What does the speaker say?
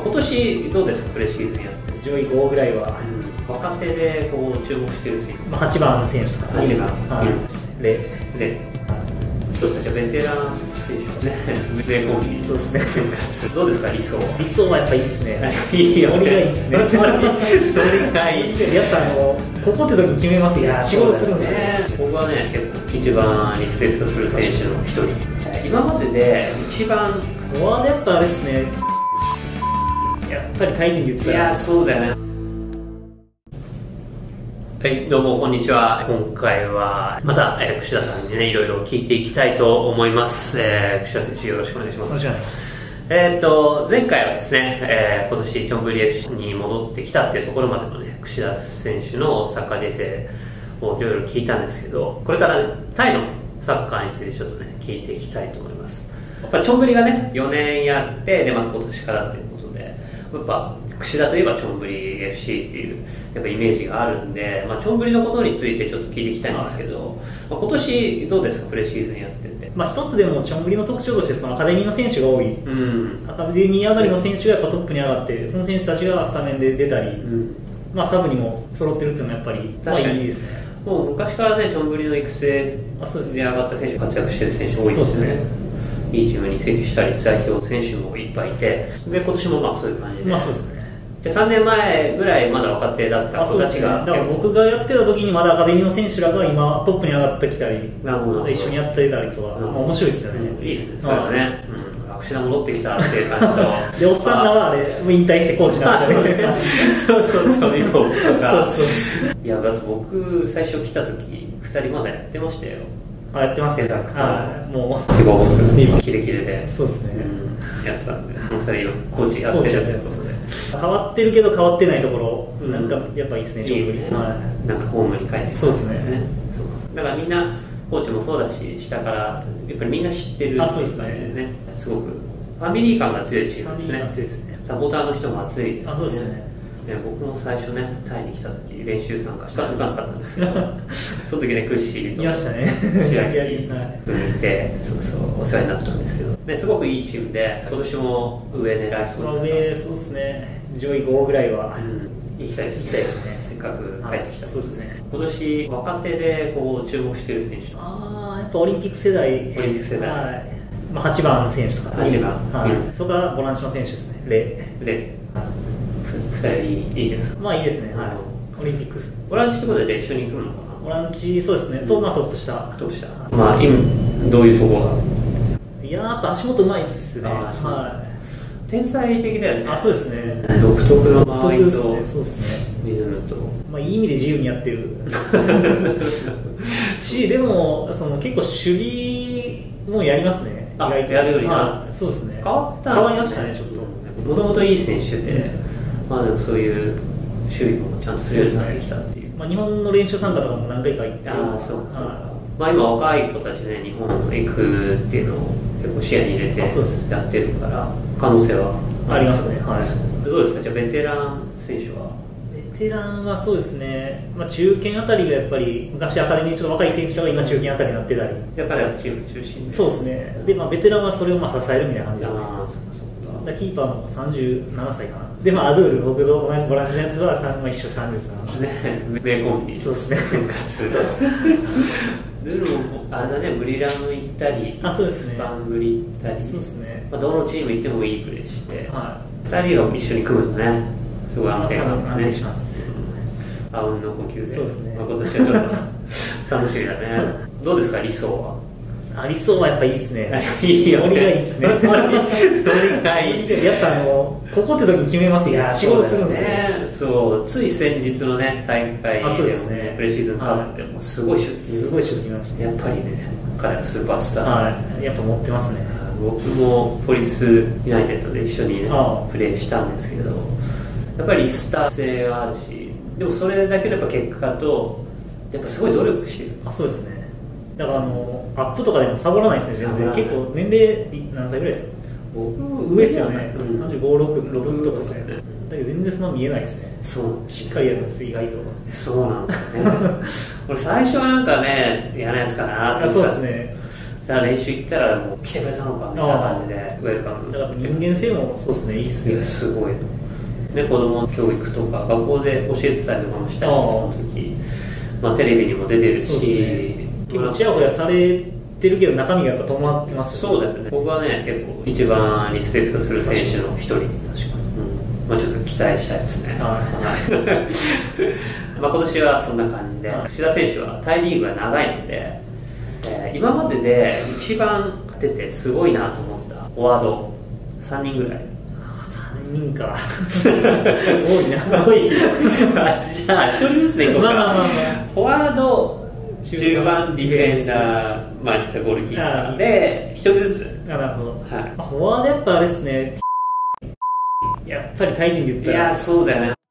今年どうですかプレシーズンやって。上位5ぐらいは、若手でこう注目してる選手。まあ、8番の選手とか。8番。はい。いるんですレ。でどうですかじゃあベテラン選手はね。名コンビ。そうですね。どうですか理想は？理想はやっぱいいっすね。いい。よねがいいっすね。ノリがいい。やっぱあのここって時に決めますよ。仕事するんですよ、ね。僕はね結構一番リスペクトする選手の一人。今までで一番フォワードやっぱあれですねぱりタイ人で言ってたらそうだよねはい、どうもこんにちは。今回はまた、えー、串田さんにね、いろいろ聞いていきたいと思います。えー、串田選手よろしくお願いします。えーっと、前回はですね、えー今年チョンブリ FC に戻ってきたっていうところまでのね、串田選手のサッカー人生をいろいろ聞いたんですけど、これから、ね、タイのサッカーについてちょっとね、聞いていきたいと思います。やっぱチョンブリがね、4年やって、で、また今年からっていうやっぱ、串田といえばチョンブリ FC っていう、やっぱイメージがあるんで、まあ、チョンブリのことについてちょっと聞いていきたいんですけど、まあ、今年どうですか、プレシーズンやってて？まあ一つでもチョンブリの特徴としてそのアカデミーの選手が多い。うん。アカデミー上がりの選手がやっぱトップに上がってその選手たちがスタメンで出たり、うん。まあサブにも揃ってるっていうのはやっぱりまあ確かにいいですね。もう昔からね、チョンブリの育成あそうです。で上がった選手、活躍してる選手多いですね。いいチームに移籍したり、代表選手もいっぱいいて、で今年もまあそういう感じで、まあそうですね。で3年前ぐらいまだ若手だった子たちが、だから僕がやってた時にまだアカデミーの選手らが今トップに上がってきたりなるほど。一緒にやってたりとか、まあ、面白いですよね、うんいいですね、それはね、うん、串田戻ってきたっていう感じと、でおっさんらはあれ引退してコーチになあって。そうね。そうそうそう。そうそういや、だって僕、最初来た時、2人まだやってましたよ。あやってますデザクターはい。も結構僕、今キレキレで。う。そうですね、うん、やってたんで、その2人をコーチやってるやってですね。変わってるけど変わってないところ、うんなん。かやっぱいいですねいいよね。はなんかホームに帰ってそうですね。だからみんなコーチもそうだし下からやっぱりみんな知ってるあそうですね。すごく。ファミリー感が強いチいームですね。感じですね。サポーターの人も熱いですあそうですねで僕も最初ねタイに来た時練習参加しかなかったんですけど その時ねクッシーといましたね。試合い。やいてそうそうお世話になったんですけど、ね、すごくいいチームで今年も上狙いまあそうです上そうですね。上位5ぐらいは。うん、行きたいです行きたいですね。せっかく帰ってきたそうですね。今年若手でこう注目してる選手ああやっぱオリンピック世代。オリンピック世代。はい。まあ、8番の選手とか。8番。はい。うん。とかボランチの選手ですね。レ。でふ2人いいですか？まあいいですね、はい、オリンピックボランチってことで一緒に来るのかボランチそうですね。と、まあ、トップ下。などうしたまあ今どういうところが？いやーやっぱ足元うまいっすね。は天才的だよね。いあそうですね。独特の独間合いとそうですね。リズムと。まあ、いい意味で自由にやってる。しでもその結構守備もやりますね。あ意外と。やるようにな。るはいそうですね。変わった。変わりましたねちょっと。もともといい選手で、まあでもそういう守備もちゃんとするようになってきたっていう。まあ、日本の練習参加とかも何回か行ってああそうかそうまあ今若い子たちね日本行くっていうのを結構視野に入れてやってるから可能性はありますね。はい。どうですか。じゃあベテラン選手は？ベテランはそうですね、まあ、中堅あたりがやっぱり昔アカデミーでちょっと若い選手が今中堅あたりになってたり。やっぱりチーム中心でそうですね。で、まあ、ベテランはそれをまあ支えるみたいな感じですねだキーパーも37歳かな。で、まあ、アドゥール僕のボランチのやつはまあ、一緒33ね 名コンビ。そうですね。復活ルールもあれだねブリラム行ったりあそうですね。スパンブリ行ったりそうですね。まあ、どのチーム行ってもいいプレーして、は2人が一緒に組むとねすごい安定感がね。します。あうんの呼吸で。そうですね。まあ、今年はちょっと楽しみだね。どうですか理想は？ありそうはやっぱいいですね。いい。よねがいいですね。がいい。やっぱあのここって時に決めますよ。仕事するんですよ。ねそうつい先日のね大会でもねプレシーズンカップでもすごいシュすごいシュートましやっぱりね彼はスーパースター、たはい。やっぱ持ってますね。僕もポリスユナイテッドで一緒に、ねプレーしたんですけどやっぱりスター性があるしでもそれだけのやっぱ結果とやっぱすごい努力してる。あそうですね。だからあのアップとかでもサボらないですね全然。結構年齢何歳ぐらいですか？僕上ですよね、うん35、6、6とかですね。だけど全然そんな見えないですね、そう。しっかりやるんですよ、意外と。そうなんだよね。俺最初はなんかね嫌なやつかなってあそうですね、さあ練習行ったらもう来てくれたのかみたいな感じでウェルカム。だから人間性もそうですねいいっすいねやすごい。で子供教育とか学校で教えてたりとかもしたしその時、まあ、テレビにも出てるし結構ちやほやされてるけど中身がやっぱ止まってますそうだよね。僕はね結構一番リスペクトする選手の一人。確かに。うん。まあ、ちょっと期待したいですね、は まあ今年はそんな感じで、はい。志田選手はタイリーグが長いので、えー今までで一番出てすごいなと思ったフォワード。3人ぐらい。3人か。多いな。多い。じゃあ一人ずつでいこうか、まあまあまあまあ。フォワード中中盤盤ディフェンダー、まあ、ゴールキーパーで一人ずつ。あなるほど、はい。まあフォワードやっぱあれですね。やっぱり対人で言ったら。いやそうだよね